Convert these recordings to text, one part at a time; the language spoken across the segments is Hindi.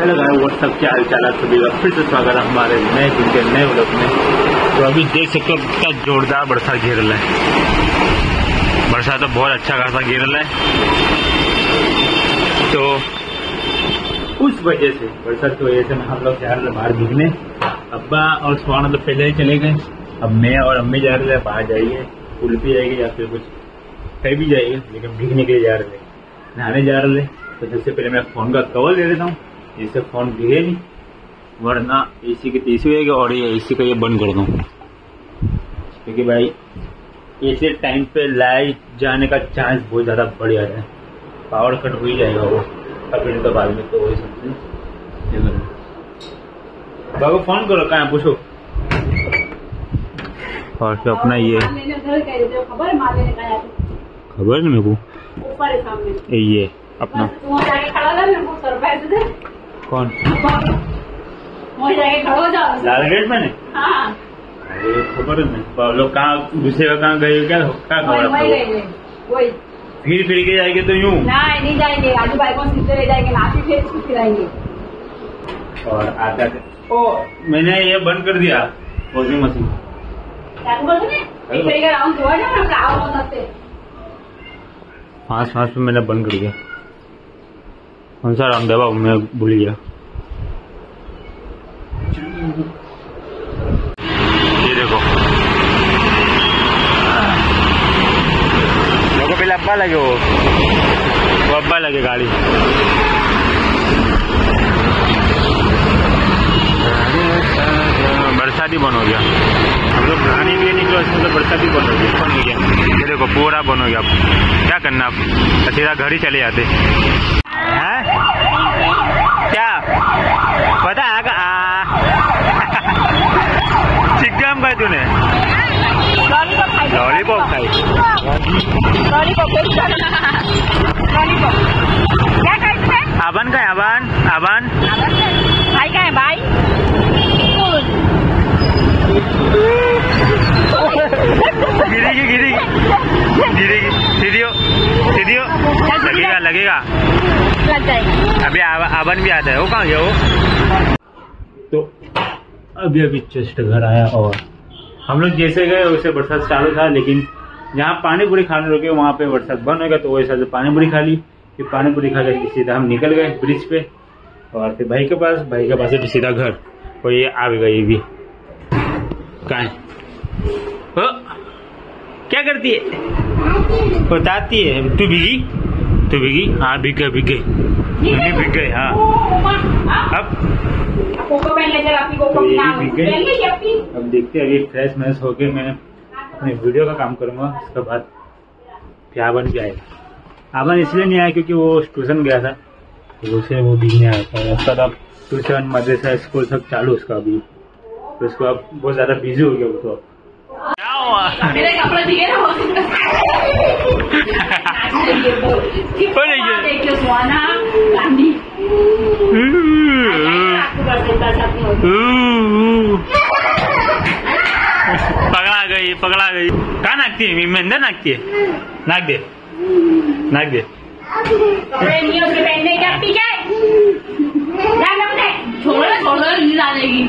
हेलो गाइस व्हाट्सअप क्या हाल चाल है? सभी का फिर से स्वागत है हमारे नए दिन के नए व्लॉग में। तो अभी देख सकते हो कितना जोरदार बरसात गिर रहा है। बरसात तो बहुत अच्छा खासा गिर रहा है। तो उस वजह से, बरसात की वजह से हम लोग जा रहे बाहर भीगने अब्बा और सुहाना तो पहले ही चले गए। अब मैं और अम्मी जा रहे हैं, बाहर जाइए। पुल भी जाएगी या फिर कुछ कहीं भी जाइए, लेकिन भीगने के लिए जा रहे हैं। नहाने जा रहे हैं। तो सबसे पहले मैं फ़ोन का कवर ले लेता हूँ। जिससे फ़ोन भीगे नहीं। वरना एसी की तीसरी होगी और ये एसी का ये बंद कर दूँ। क्योंकि भाई ऐसे टाइम पे लाइट जाने का चांस बहुत ज़्यादा बढ़ जाता है। पावर कट हो ही जाएगा वो। अभी तो बाद में तो वही समझे बाबू फ़ोन करो कहाँ पूछो। और फिर अपना ये खबर है? कहा नहीं मेरे को? ऊपर है सामने। ये अपना। कौन? लाल गेट में ने हाँ। अरे खबर है नहीं लोग कहाँ दूसरे का कहाँ गए क्या? क्या खबर वही रहेंगे वही। फिर फिर के जाएँगे तो यूँ? ना नहीं जाएँगे। आजू बाइकों से सीधे ले जाएँगे नाची फिर खिलाएँगे और आता ओ मैंने ये बंद कर दिया वॉशिंग मशीन। चालू कर दूँ एक तरीके राउंड हुआ ना हम राउंड हो सकते फांस फांस में मैंने बंद कर दिया। कौन सा रामदेव बाबू मैं भूल गया ये देखो लोगों पे अब्बा लगे वो अब्बा लगे गाड़ी बरसाती बन हो गया हम लोग नहाने के लिए निकलो इसमें तो बरसाती बन हो गया बन हो गया ये देखो पूरा बन हो गया क्या करना तो सीधा घर ही चले जाते. हैं? क्या? पता है आ. चिक्कम का तूने? लॉलीपॉप खाई. क्या खाते हैं का आबान आबान भाई का है भाई? गिरेगी गिरेगी। गिरेगी। सीधी हो सीधी हो लगेगा लगेगा। लग अभी आबन भी आता है। वो कहाँ गया वो? तो अभी अभी जस्ट घर आया और हम लोग जैसे गए, वैसे बरसात चालू था, लेकिन जहाँ पानी पूरी खाने रुके, वहाँ पे बरसात बंद हो गया तो वैसे से पानी पूरी खा ली। फिर पानी पूरी खा के सीधा हम निकल गए ब्रिज पे। और फिर भाई के पास, भाई के पास सीधा घर, और ये आ गया ये भी कहाँ है? ओ, क्या करती है? बताती है। तू भीगी? तू भीगी? हाँ भीग गए भीग गई मैं भीग गए हाँ। अब? गई। ली अपनी। अब देखते हैं अभी फ्रेश मैस होके मैं अपने वीडियो का काम करूँगा। उसके बाद आवन भी आएगा आवन इसलिए नहीं आया क्योंकि वो ट्यूशन गया था। तो उसे वो भी नहीं आया था। उसका अब ट्यूशन मदरसा स्कूल सब चालू उसका अभी। तो उसको अब बहुत ज़्यादा बिज़ी हो गया वो। तो छाती होती पकड़ा गई पकड़ा गई। कहाँ नाकती है? मैं अंदर नाकती है। नाक दे। नाक दे। छोड़ छोड़ नींद आ जाएगी।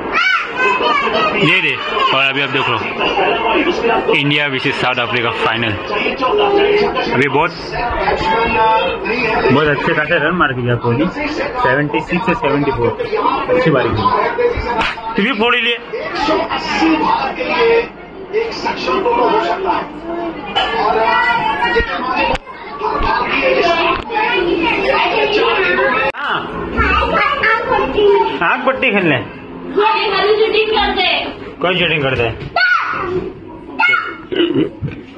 ये दे और अभी आप देख लो इंडिया विशेष साउथ अफ्रीका फाइनल अभी बहुत बहुत अच्छे खासे रन मार गया कोहली 76 से 74 अच्छी बारी थी तू भी फोड़ लिए। हाँ। आग पट्टी खेलने। शूटिंग करते कौन शूटिंग करते हैं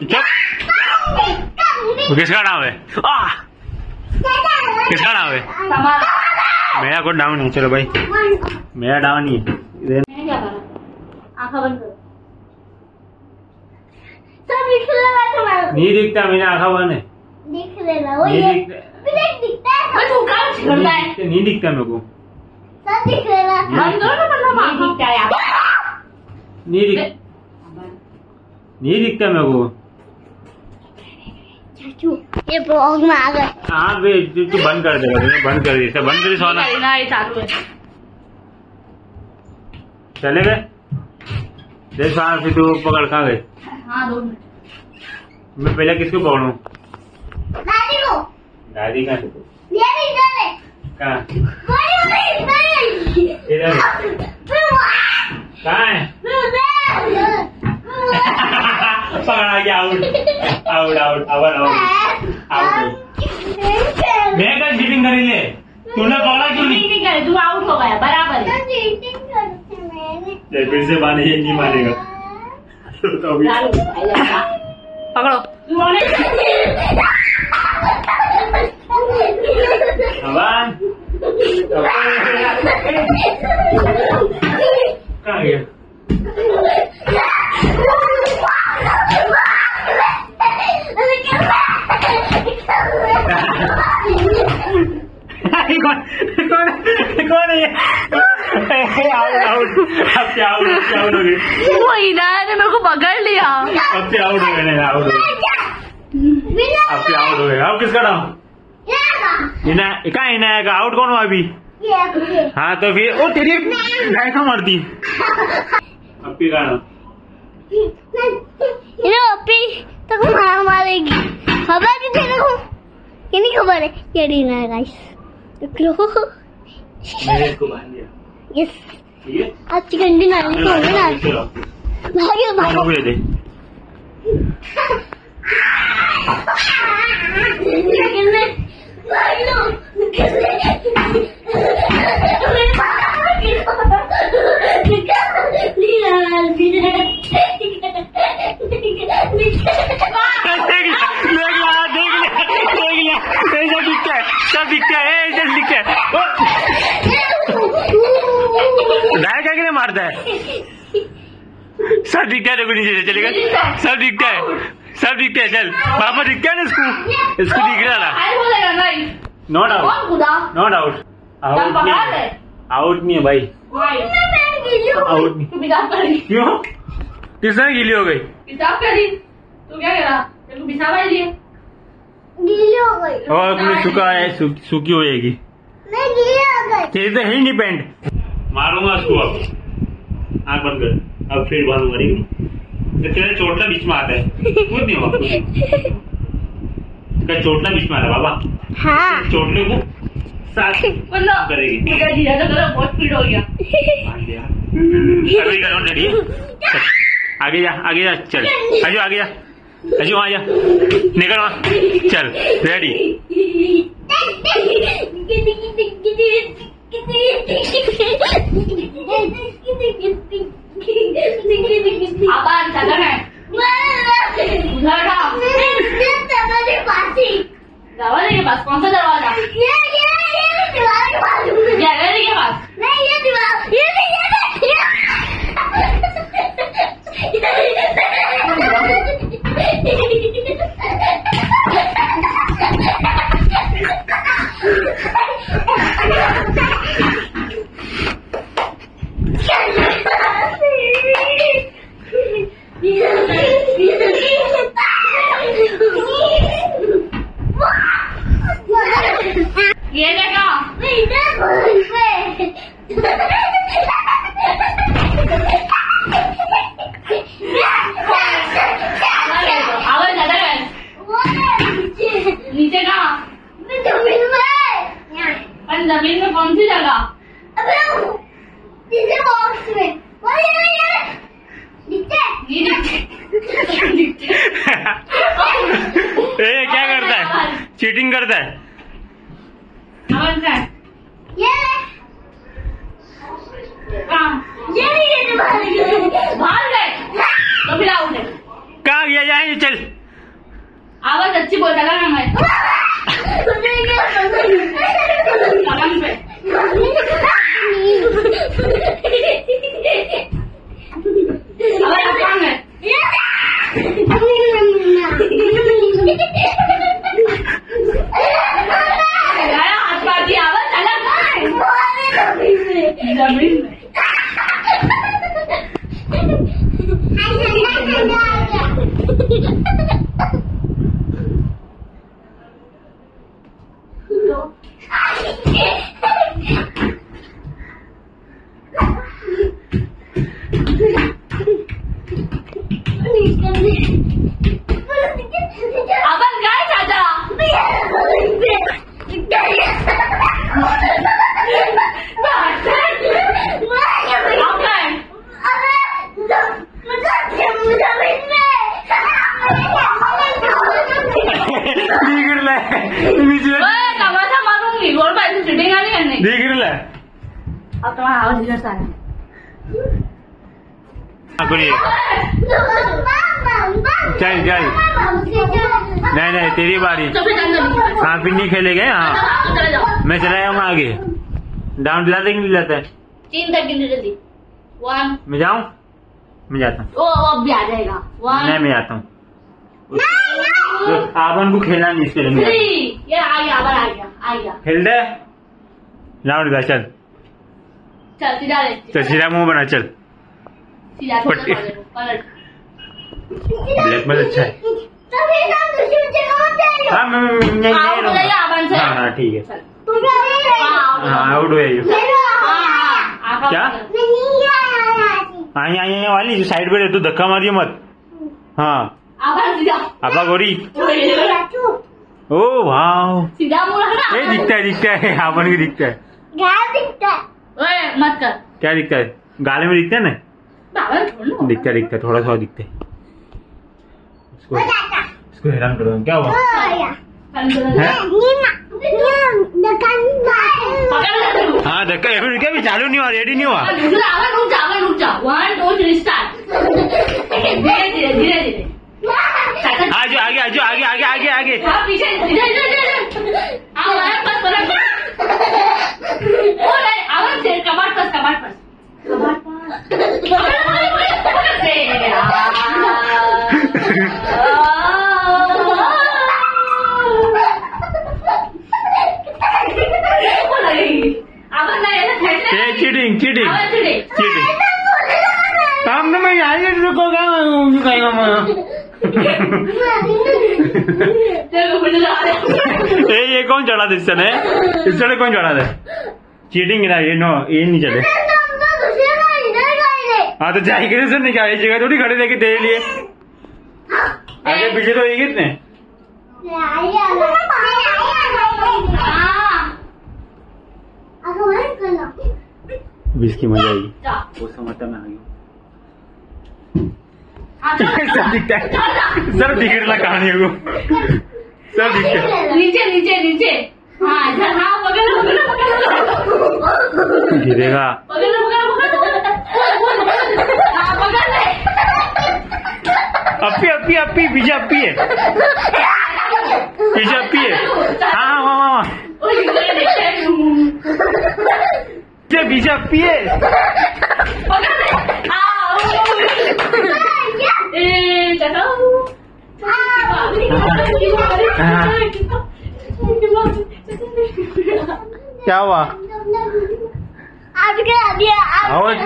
चुप किसका नाम है? किसका नाम है? मेरा कोई डाउन नहीं चलो भाई। मेरा डाउन नहीं है। रहा है नहीं दिखता मैंने आखा बंद है। दिख लेना वो नहीं ये दिखता। है। तू है। नहीं दिखता मेरे को। नहीं दिखता मेरे को ये ब्लॉग में आ गए हाँ बे तू तू बंद कर देगा बंद कर दिया बंद करी सोना चालू गए दे सोना फिर तू पकड़ कहाँ गए हाँ दो मिनट मैं पहले किसको पकड़ू दादी को दादी का ये भी इधर कहाँ कोई नहीं इधर कहाँ है पकड़ा गया out out out out out out मैं कल चीटिंग करी ले। तूने पकड़ा क्यों नहीं? नहीं करे तू आउट हो गया बराबर है। फिर से माने ये नहीं मानेगा। तो अभी। पकड़ो। तू भगवान कौन कौन कौन है आउट हो गए वो पकड़ लिया अब हो गए हो अब हो गए किसका नाम इना कहाँ इना का आउट कौन हुआ अभी? हाँ तो फिर ओ तेरी गाय कहाँ मरती अब की का नाम। तो मार मारेगी। खबर नहीं तेरे को ये नहीं खबर है? ये डीना है गाइस देख लो मैंने इसको बाँध दिया यस आज चिकन डिनर नहीं होंगे ना। भागो को दे। दे चिकन में है है है मारता है सब दिखता है देखो नीचे चलेगा सब दिखता है सब दिखता है चल पापा दिखता है ना इसको इसको दिख रहा था नो डाउट कौन खुदा? नो डाउट आउट पकड़ा नहीं आउट नहीं है भाई. आउट नहीं तू कर दी क्यों? किसने गीली हो गई? पिशाब कर दी तू क्या करा तेरे को पिशाब आई लिए गीली हो गई। और सूखा है सूखी जाएगी। गीली हो गई। तेरी तो है ही नहीं पैंट मारूँगा उसको अब। आँख बंद कर। अब फिर बांधूँगा ठीक है? तेरा बीच में आता है। कुछ नहीं हुआ नहीं। इसका चोटला बीच में आता है बाबा। हाँ। चोटले को साथ मतलब करेगी। करो बहुत स्पीड हो गया। बाँध दिया अभी करो रेडी आगे जा आगे जा चल। अजू आगे जा। अजू वहाँ जा। निकल वहाँ। चल रेडी है। दरवाजे के पास कौन सा दरवाज़ा गैलरी के पास ये देखा आवाज़ चादर है नीचे कहा पर ज़मीन में कौन सी जगह ये दिखते ए क्या करता है चीटिंग करता है। ये। है गए तो फिर आउट है। कहाँ गया? जाएँगे चल। आवाज़ अच्छी बोलता ना मैं। नाही आता मला आवाज़ दिला सांग आपण ये चल चल नहीं नहीं तेरी बारी। तो फिर अंदर हाँ पिन्नी खेलेंगे हाँ। मैं चला जाऊँगा आगे। डाउन दिलाते कि नहीं दिलाता? है तीन तक गिनने जल्दी। वन मैं जाऊँ? मैं जाता हूँ। अब भी आ जाएगा। नहीं मैं जाता हूँ। तो आपन को खेलना नहीं इसके लिए मैं थ्री जाता हूँ। ये आ गया आ गया आ गया। खेल दे। का चल। चल सीधा ले। चल सीधा मुँह बना चल। सीधा पलट। ब्लैक में अच्छा। है? हाँ मैं हाँ, नहीं। हाँ हाँ ठीक है। हाँ हाँ। आउट यू हाँ। हाँ क्या? आई आई आई वाली जो साइड पे रहे तो धक्का मारिए मत। हाँ। आपा गोरी। ओ वाह सीधा मुँह दिखता है दिखता है। आपन भी दिखता है। ओए मत कर। क्या दिखता है? गाले में दिखता है ना? बाबा छोड़ दिखता है दिखता है थोड़ा सा दिखता है। इसको इसको हैरान करो क्या हुआ? है? धक्का अभी क्या भी चालू नहीं हुआ रेडी नहीं हुआ? रुक जा आगे रुक जा आगे रुक जा। वन टू थ्री स्टार्ट धीरे धीरे धीरे धीरे। आगे आजो आगे आगे आगे आगे। हाँ पीछे धीरे धीरे धीरे आओ आए बस पलट ओ नहीं आवाज़ से कबाट पास कबाट पास कबाट पास पकड़ पकड़ पकड़ पकड़ से ओ नहीं आवाज़ नहीं ऐसा खेलते ये चीटिंग चीटिंग चीटिंग काम तो मैं यहाँ ये कौन चढ़ा दे इस चढ़े इस कौन चढ़ा दे? चीटिंग ये नो ये नहीं चले हाँ तो जाए कि सर नहीं क्या जगह थोड़ी खड़े देखे तेरे लिए। आगे पीछे तो बीस की मज़ा आएगी। जा वो समझता मैं आ गया आ सब दिखता है। सब दिख रहा कहानी को सब दिखता है। नीचे नीचे नीचे। हाँ इधर हाँ। गिरेगा पकड़ लो, पकड़ लो, पकड़ लो। हाँ, पकड़ ले। अपी अपी अपी पीछे अपी है पीछे अपी है हाँ हाँ हैं। अपी है हाँ, ओ। ए, चलो। क्या हुआ आज के आज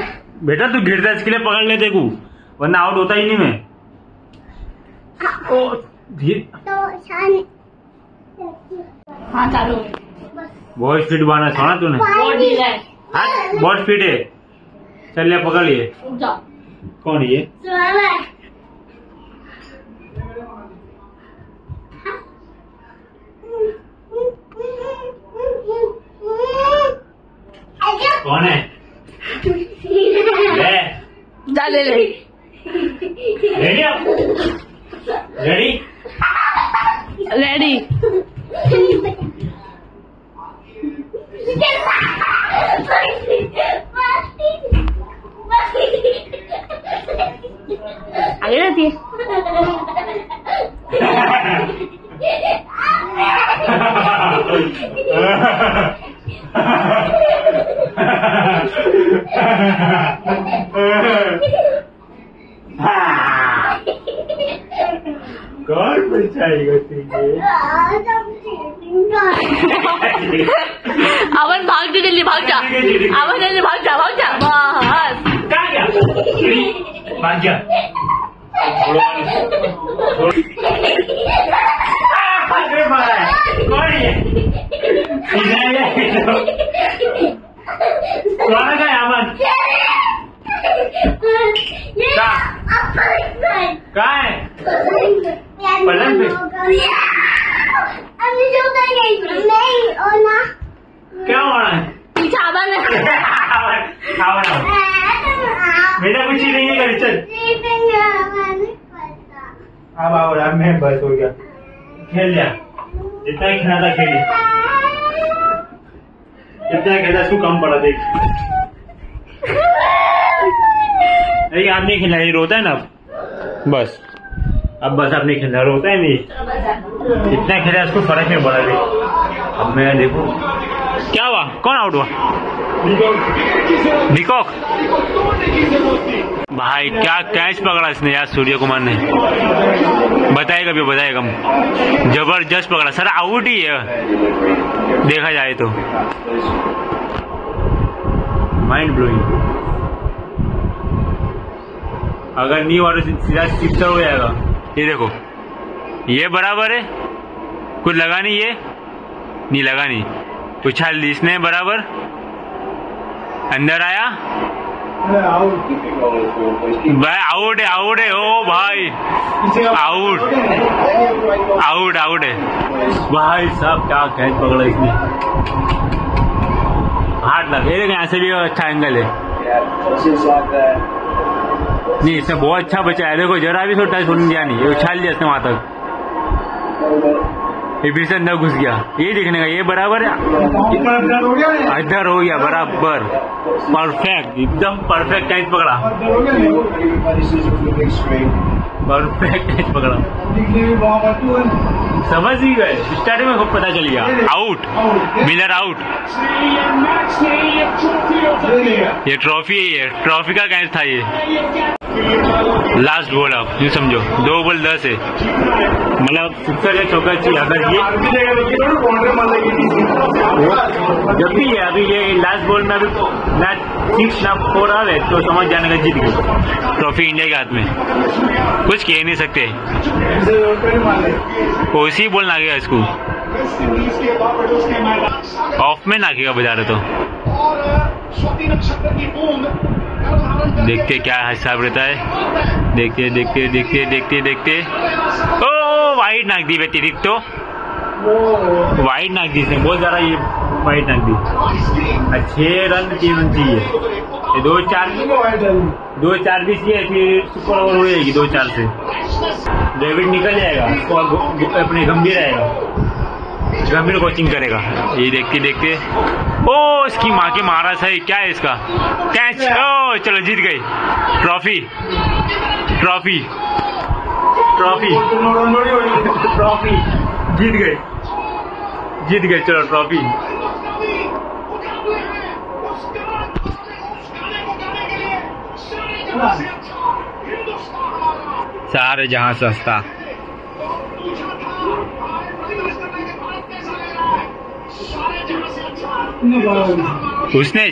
बेटा तू गिरता इसके लिए पकड़ लेते को वरना आउट होता ही नहीं मैं। ओ तो हाँ चालू बहुत स्पीड बना सुना तूने। बहुत ढीला है। हाँ बहुत है। चल ले पकड़ लिए। कौन ये? कौन है? जा ले ले। रेडी आप रेडी रेडी जा जल्दी भाग जा आवाज़ जल्दी भाग जा भाग जा बस कहाँ गया भाग गया छोड़ो छोड़ो आ, अरे मारा है। कौन है ये? तो। कौन है रहा बेटा कुछ नहीं है चल अब आओ यार मैं बस। हो गया खेल लिया जितना खेला था खेल जितना खेला इसको कम पड़ा देख नहीं आप खेलना ये रोता है ना बस अब बस आप नहीं खेलना रोता है नहीं। जितना खेला इसको फ़र्क नहीं पड़ा देख अब मैं देखो। कौन आउट हुआ? निकोक। भाई, क्या कैच पकड़ा इसने यार सूर्य कुमार ने? बताएगा भी, बताएगा। ज़बरदस्त पकड़ा। सर आउट ही है। देखा जाए तो। माइंड ब्लोइंग अगर नहीं और सीधा हो जाएगा। ये देखो। ये बराबर है। कुछ लगा नहीं ये? नहीं, लगा नहीं। उछाल दी इसने बराबर? अंदर आया? भाई आउट है आउट है, ओ भाई। आउट आउट आउट है। भाई साहब, क्या कैच पकड़ा इसने? हाथ लग। ये यहाँ से भी अच्छा एंगल है। नहीं, इसने बहुत अच्छा बचा है देखो, जरा भी टच होने दिया नहीं। उछाल दिया इसने वहाँ तक। ये फिर से अंदर घुस गया। ये देखने का ये बराबर है? इधर हो गया बराबर। परफेक्ट एकदम परफेक्ट टाइम पकड़ा। परफेक्ट टाइम पकड़ा। समझ ही गए। स्टार्टिंग में खूब पता चल गया। आउट मिलर आउट ये ट्रॉफी है ये। ट्रॉफी का कैच था ये। लास्ट बॉल अब यूँ समझो। दो बॉल दस है। मतलब सिक्सर या चौका चाहिए अगर ये जब भी है अभी ये लास्ट बॉल में अभी ना सिक्स ना फोर आ रहे तो समझ जाने का जीत गए ट्रॉफी इंडिया के हाथ में। कुछ कह नहीं सकते। उसी बॉल नागेगा इसको। ऑफ़ में नागेगा बजा रहे तो। देखते क्या हिसाब रहता है। देखते देखते देखते देखते देखते। ओ वाइट नाक दी व्यतिरिक्त तो। वाइट नाक दी इसने बहुत ज़्यादा ये वाइट नाक दी। छह रन रन चाहिए दो चार दो चार बीस चाहिए फिर सुपर ओवर हो जाएगी दो चार से। डेविड निकल जाएगा और अपने गंभीर आएगा गंभीर कोचिंग करेगा। ये देखते देखते। ओ इसकी माँ के मारा सही क्या है इसका? कैच ओ चलो जीत गई ट्रॉफी ट्रॉफी ट्रॉफी ट्रॉफी जीत गए। जीत गए चलो ट्रॉफी सारे जहाँ सस्ता उसने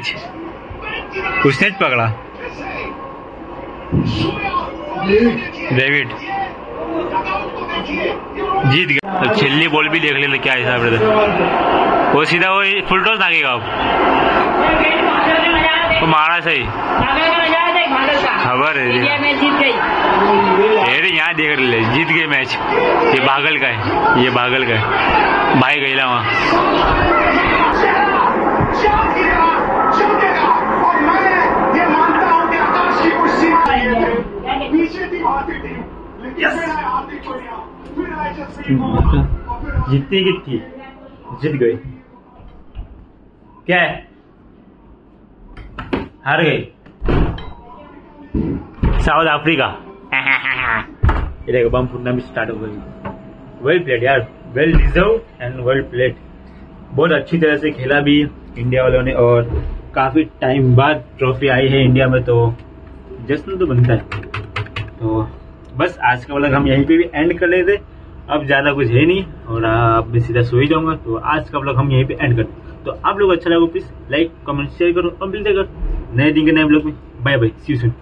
उसने पकड़ा। डेविड। जीत गया। तो छिल्ली बॉल भी देख ले क्या हिसाब रहता वो सीधा वो फुल टॉस नागेगा अब। वो मारा सही। खबर है अरे यहाँ देख ले जीत गए मैच। ये बागल का है ये बागल का है। भाई गईला वहाँ। जीतती कितनी जीत गई। क्या है? हार गई। South Africa. ये देखो, बम फूटना भी स्टार्ट हो गई। वेल प्लेड यार। Well deserve and well played बहुत अच्छी तरह से खेला भी इंडिया वालों ने और काफ़ी टाइम बाद ट्रॉफी आई है इंडिया में तो जश्न तो बनता है। तो बस, आज का व्लॉग हम यहीं पे भी एंड कर लेते। अब ज़्यादा कुछ है नहीं और अब मैं सीधा सो ही जाऊँगा। तो आज का व्लॉग हम यहीं पे एंड करते तो आप लोग अच्छा लगा प्लीज़ लाइक कमेंट शेयर करो और मिलते कर नए दिन के नए ब्लॉग में। बाय बाय सी सून